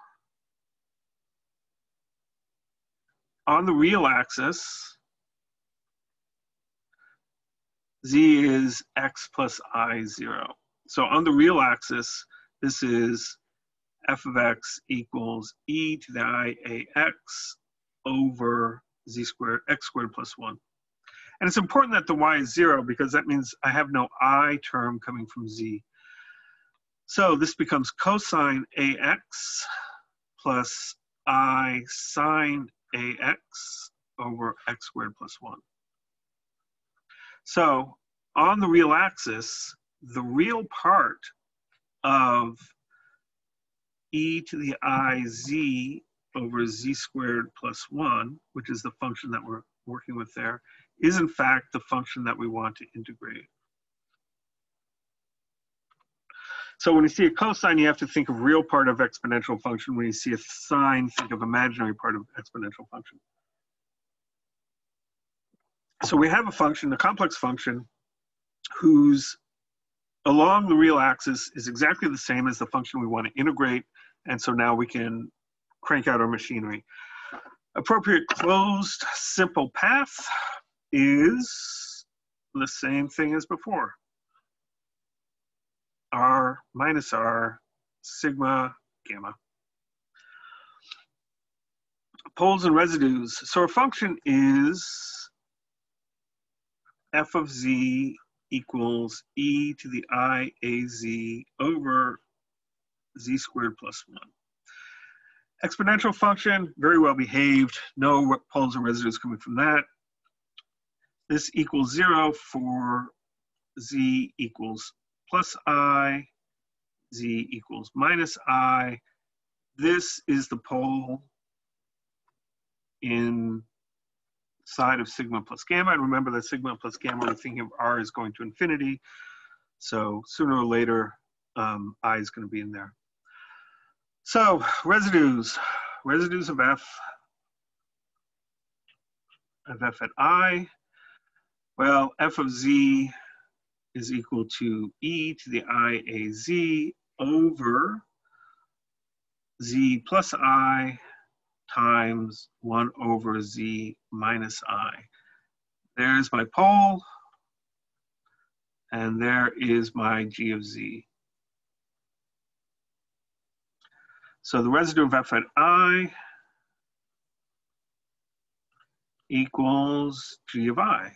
on the real axis, z is x plus i zero. So on the real axis, this is f of x equals e to the i a x over z squared, x squared plus one. And it's important that the y is zero because that means I have no i term coming from z. So this becomes cosine ax plus i sine ax over x squared plus one. So on the real axis, the real part of e to the i z over z squared plus 1, which is the function that we're working with there, is in fact the function that we want to integrate. So when you see a cosine, you have to think of real part of exponential function. When you see a sine, think of imaginary part of exponential function. So we have a function, a complex function, whose along the real axis is exactly the same as the function we want to integrate. And so now we can crank out our machinery. Appropriate closed simple path is the same thing as before. R minus R, sigma, gamma. Poles and residues. So our function is f of z equals e to the i a z over z squared plus 1. Exponential function, very well behaved, no poles and residues coming from that. This equals 0 for z equals plus i, z equals minus i. This is the pole in side of sigma plus gamma. And remember that sigma plus gamma, we're thinking of r is going to infinity. So sooner or later, um, i is going to be in there. So residues, residues of f, of f at i. Well, f of z is equal to e to the i a z over z plus i times 1 over z minus i. There's my pole, and there is my g of z. So the residue of f at i equals g of i,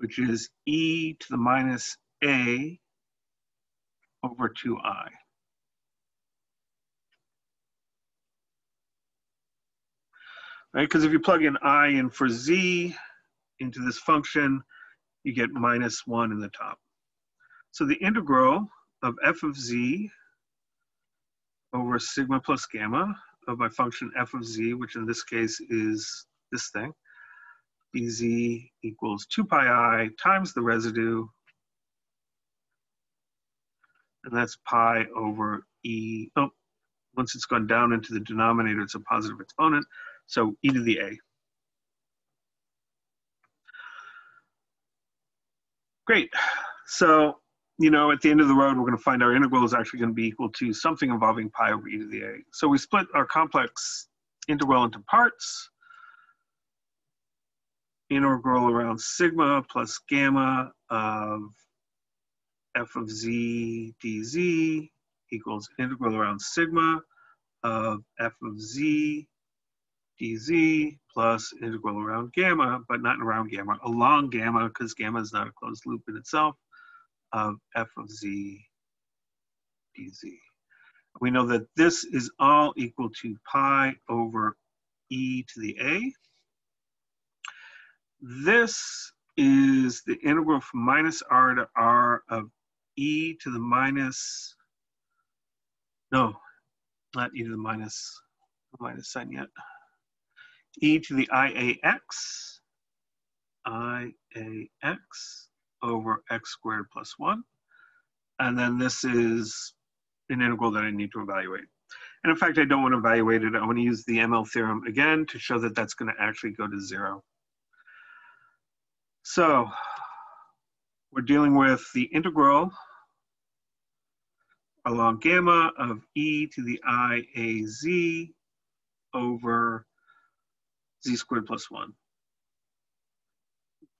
which is e to the minus a over 2i. Right, because if you plug in i in for z into this function, you get minus 1 in the top. So the integral of f of z over sigma plus gamma of my function f of z, which in this case is this thing, dz equals 2 pi i times the residue, and that's pi over e, oh, once it's gone down into the denominator, it's a positive exponent, so e to the a. Great, so you know, at the end of the road, we're going to find our integral is actually going to be equal to something involving pi over e to the a. So we split our complex integral into parts. Integral around sigma plus gamma of f of z dz equals integral around sigma of f of z dz plus integral around gamma, but not around gamma, along gamma, because gamma is not a closed loop in itself of f of z dz. We know that this is all equal to pi over e to the a. This is the integral from minus r to r of e to the minus, no, not e to the minus, minus sign yet, e to the iax, iax over x squared plus 1. And then this is an integral that I need to evaluate. And in fact, I don't want to evaluate it. I want to use the ML theorem again to show that that's going to actually go to 0. So we're dealing with the integral along gamma of e to the i a z over z squared plus 1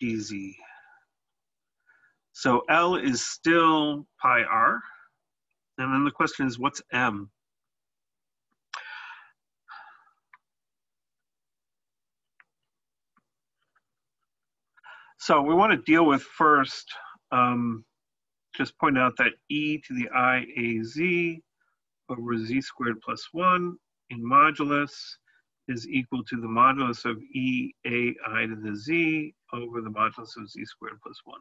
dz. So L is still pi r. And then the question is, what's M? So we want to deal with first, um, just point out that e to the i a z over z squared plus 1 in modulus is equal to the modulus of e a i to the z over the modulus of z squared plus 1.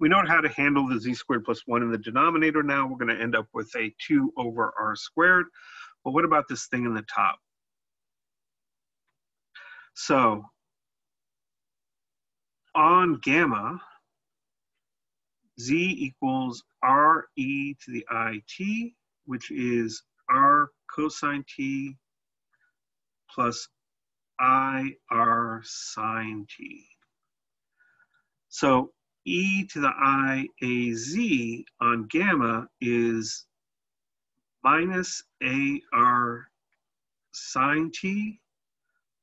We know how to handle the z squared plus 1 in the denominator now. We're going to end up with a 2 over r squared. But what about this thing in the top? So on gamma, z equals r e to the i t, which is r cosine t plus i r sine t. So e to the i a z on gamma is minus a r sine t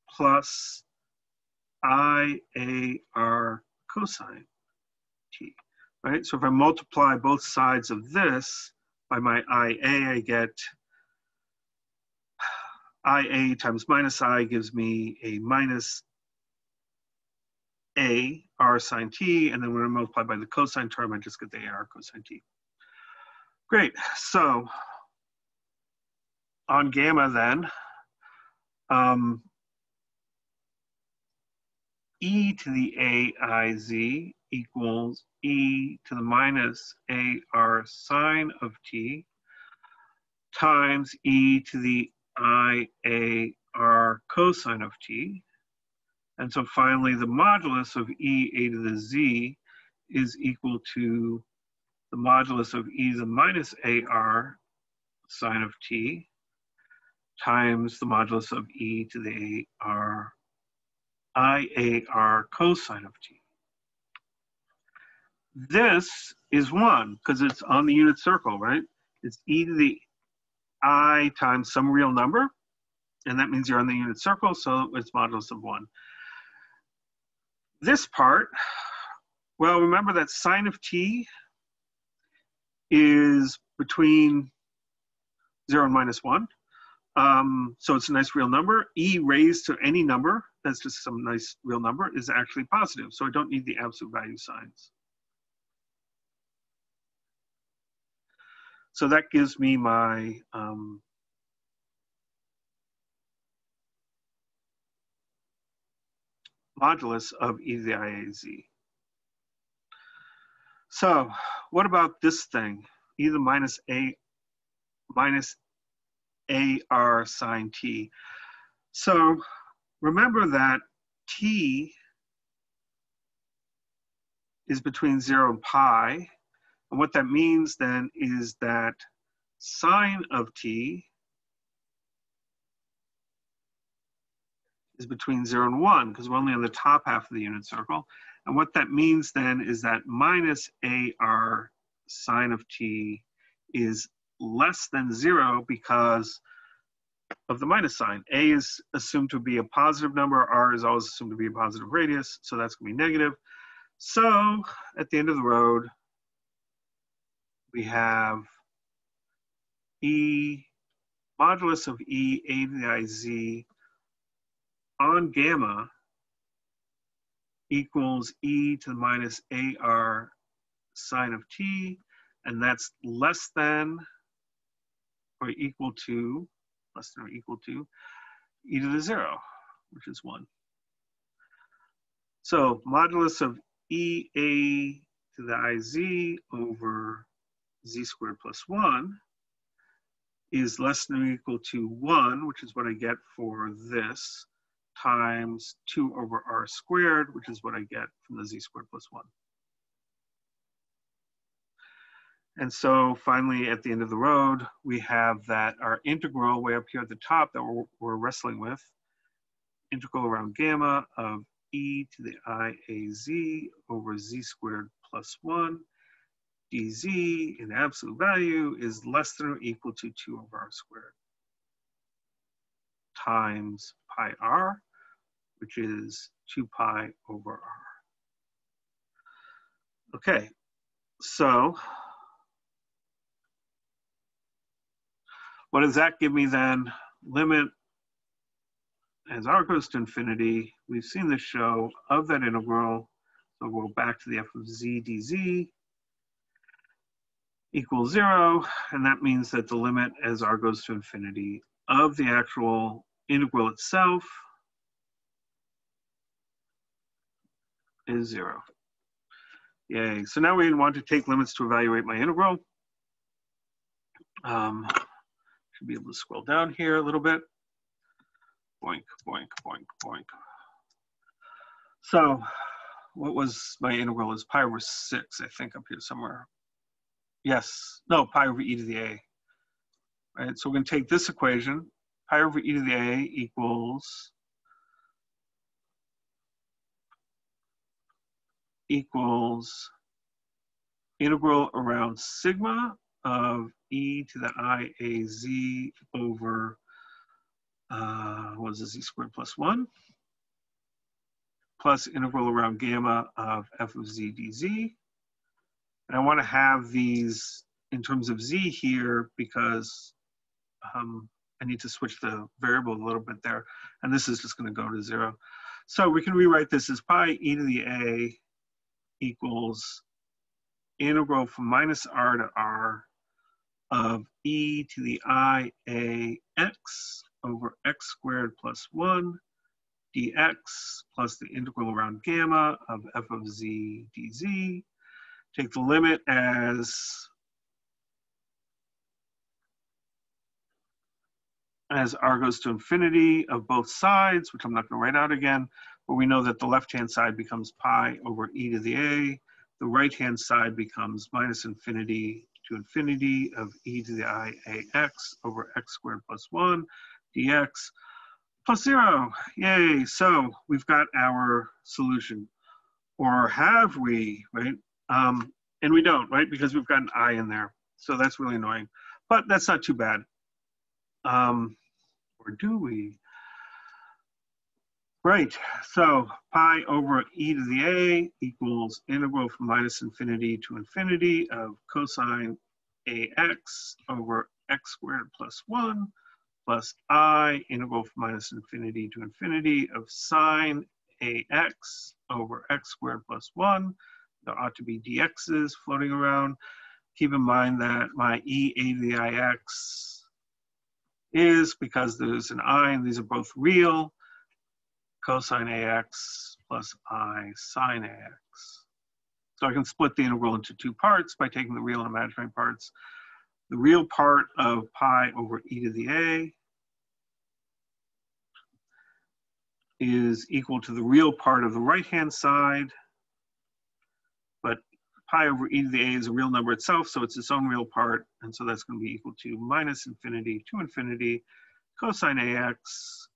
plus i a r cosine t, right? So if I multiply both sides of this by my ia, I get ia times minus i gives me a minus a r sine t, and then when I multiply by the cosine term, I just get the ar cosine t. Great, so on gamma then, um, e to the aiz equals e to the minus ar sine of t times e to the iar cosine of t, and so finally, the modulus of e a to the z is equal to the modulus of e to the minus ar sine of t times the modulus of e to the ar iar cosine of t. This is 1 because it's on the unit circle, right? It's e to the i times some real number And that means you're on the unit circle, so it's modulus of one. This part, well, remember that sine of t is between zero and minus one. Um, so it's a nice real number. E raised to any number, that's just some nice real number, is actually positive. So I don't need the absolute value signs. So that gives me my um, modulus of e to the IAZ. So what about this thing? E to the minus A minus AR sine T. So remember that T is between zero and pi. And what that means then is that sine of T is between zero and one because we're only on the top half of the unit circle. And what that means then is that minus AR sine of T is less than zero because of the minus sign. A is assumed to be a positive number, R is always assumed to be a positive radius, so that's gonna be negative. So at the end of the road, we have E modulus of E A to the I Z on gamma equals e to the minus ar sine of t, and that's less than or equal to, less than or equal to, e to the zero, which is one. So modulus of ea to the iz over z squared plus one is less than or equal to one, which is what I get for this times 2 over r squared, which is what I get from the z squared plus 1. And so finally, at the end of the road, we have that our integral way up here at the top that we're, we're wrestling with, integral around gamma of e to the iaz over z squared plus 1 dz in absolute value is less than or equal to 2 over r squared times pi r, which is 2 pi over r. Okay, so what does that give me then? Limit as r goes to infinity. We've seen the show of that integral. So we'll go back to the f of z dz equals zero. And that means that the limit as r goes to infinity of the actual integral itself is zero. Yay. So now we want to take limits to evaluate my integral. Um, should be able to scroll down here a little bit. Boink, boink, boink, boink. So what was my integral is pi over six, I think up here somewhere. Yes, no, pi over e to the a. Right, so we're gonna take this equation, pi over e to the a equals equals integral around sigma of e to the i a z over uh, what is this, z squared plus one plus integral around gamma of f of z dz. And I want to have these in terms of z here because um, I need to switch the variable a little bit there. And this is just going to go to zero. So we can rewrite this as pi e to the a equals integral from minus r to r of e to the i a x over x squared plus 1 dx plus the integral around gamma of f of z dz. Take the limit as as r goes to infinity of both sides, which I'm not going to write out again, but we know that the left-hand side becomes pi over e to the a. The right-hand side becomes minus infinity infinity of e to the i ax over x squared plus 1 dx plus 0. Yay! So we've got our solution. Or have we, right? Um, and we don't, right? Because we've got an i in there. So that's really annoying. But that's not too bad. Um, Or do we? Right, so pi over e to the a equals integral from minus infinity to infinity of cosine ax over x squared plus 1 plus i integral from minus infinity to infinity of sine ax over x squared plus 1. There ought to be dx's floating around. Keep in mind that my e a to the ix is, because there's an i and these are both real, cosine ax plus i sine ax. So I can split the integral into two parts by taking the real and imaginary parts. The real part of pi over e to the a is equal to the real part of the right-hand side, but pi over e to the a is a real number itself, so it's its own real part, and so that's going to be equal to minus infinity to infinity cosine ax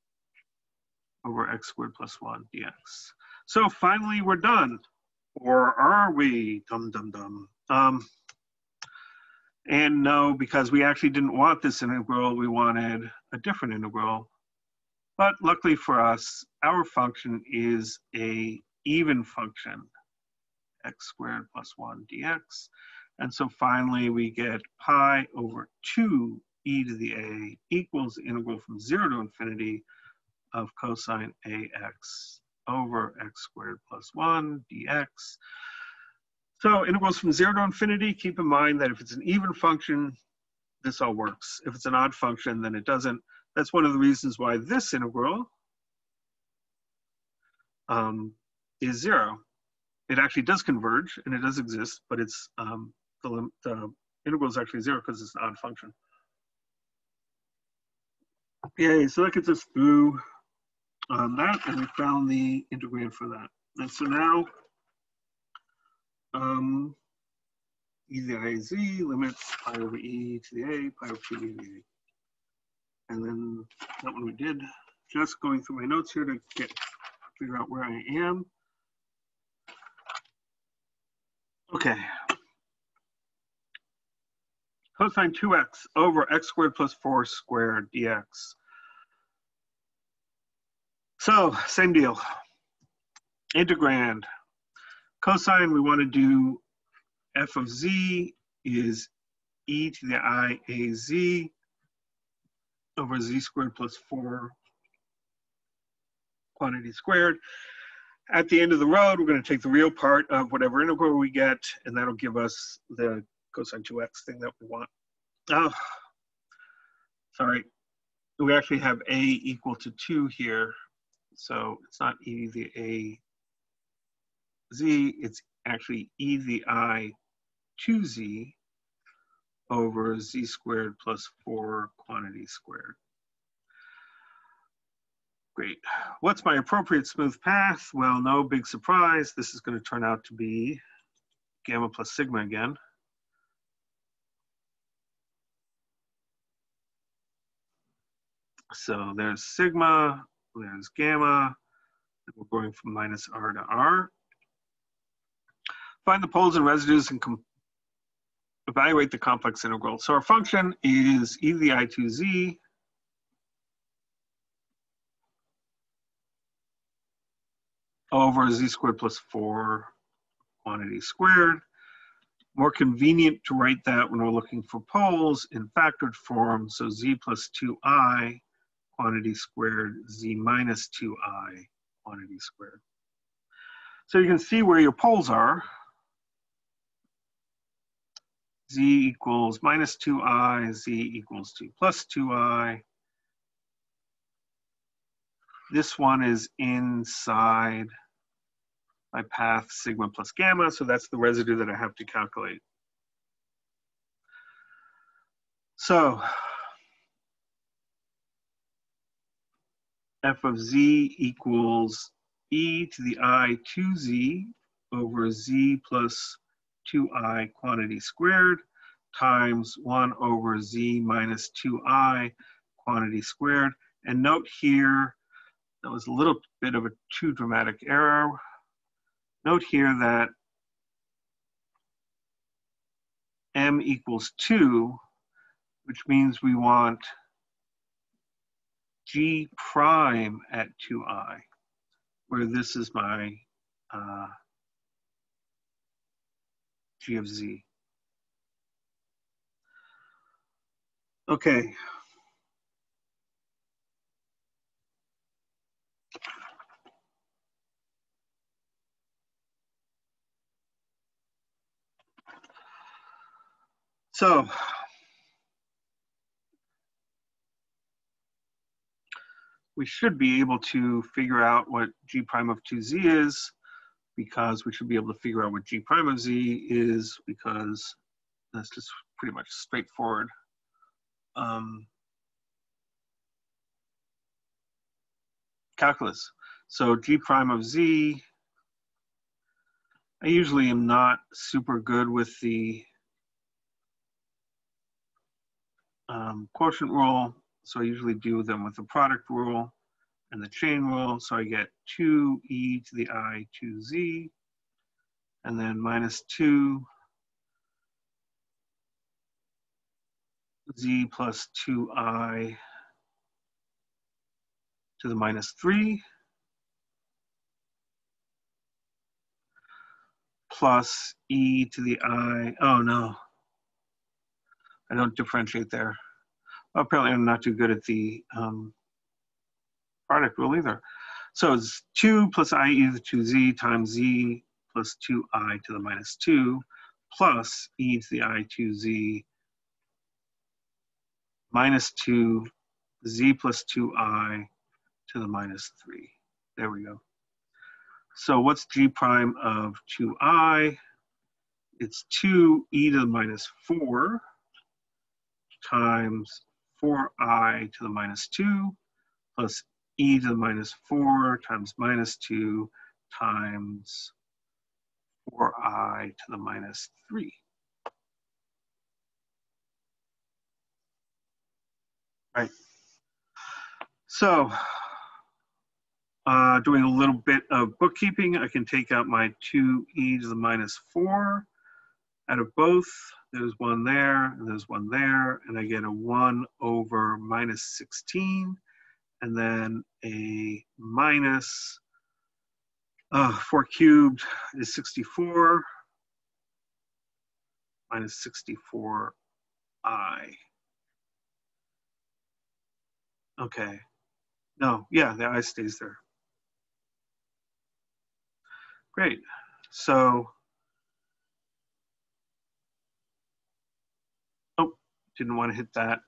over x squared plus 1 dx. So finally, we're done. Or are we? Dum, dum, dum. Um, and no, because we actually didn't want this integral, we wanted a different integral. But luckily for us, our function is a even function, x squared plus 1 dx. And so finally, we get pi over 2 e to the a equals the integral from 0 to infinity of cosine ax over x squared plus 1 dx. So integrals from 0 to infinity, keep in mind that if it's an even function, this all works. If it's an odd function, then it doesn't. That's one of the reasons why this integral um, is 0. It actually does converge, and it does exist, but it's um, the, the integral is actually 0 because it's an odd function. Yay, so that gets us through on that, and we found the integrand for that. And so now, um, e to the i z limits pi over e to the a, pi over 2 e to the a. And then that one we did. Just going through my notes here to get figure out where I am. Okay. Cosine 2x over x squared plus 4 squared dx. So same deal. Integrand. Cosine, we want to do f of z is e to the i a z over z squared plus 4 quantity squared. At the end of the road, we're going to take the real part of whatever integral we get, and that'll give us the cosine 2x thing that we want. Oh, sorry. We actually have a equal to 2 here. So it's not e to the a z, it's actually e to the i 2z over z squared plus 4 quantity squared. Great. What's my appropriate smooth path? Well, no big surprise. This is going to turn out to be gamma plus sigma again. So there's sigma there's gamma. We're going from minus r to r. Find the poles and residues and evaluate the complex integral. So our function is e to the i2z over z squared plus 4 quantity squared. More convenient to write that when we're looking for poles in factored form. So z plus 2i quantity squared z minus 2i quantity squared. So you can see where your poles are. z equals minus 2i, z equals 2 plus 2i. This one is inside my path sigma plus gamma, so that's the residue that I have to calculate. So f of z equals e to the i 2z over z plus 2i quantity squared times 1 over z minus 2i quantity squared. And note here, that was a little bit of a too dramatic error. Note here that m equals 2, which means we want g prime at 2i, where this is my uh, g of z. Okay. So we should be able to figure out what g prime of 2z is because we should be able to figure out what g prime of z is because that's just pretty much straightforward. Um, calculus. So g prime of z, I usually am not super good with the um, quotient rule. So I usually do them with the product rule and the chain rule. So I get 2e to the i 2z, and then minus 2 z plus 2i to the minus 3 plus e to the i. Oh no, I don't differentiate there. Apparently I'm not too good at the um, product rule either. So it's 2 plus i e to the 2z times z plus 2i to the minus 2 plus e to the i 2z minus 2 z plus 2i to the minus 3. There we go. So what's g prime of 2i? It's 2 e to the minus 4 times 4i to the minus 2 plus e to the minus 4 times minus 2 times 4i to the minus 3. Right. So, uh, doing a little bit of bookkeeping, I can take out my 2e to the minus 4 out of both. There's one there, and there's one there, and I get a 1 over minus 16, and then a minus uh, 4 cubed is 64, minus 64i. Okay. No, yeah, the i stays there. Great. So didn't want to hit that.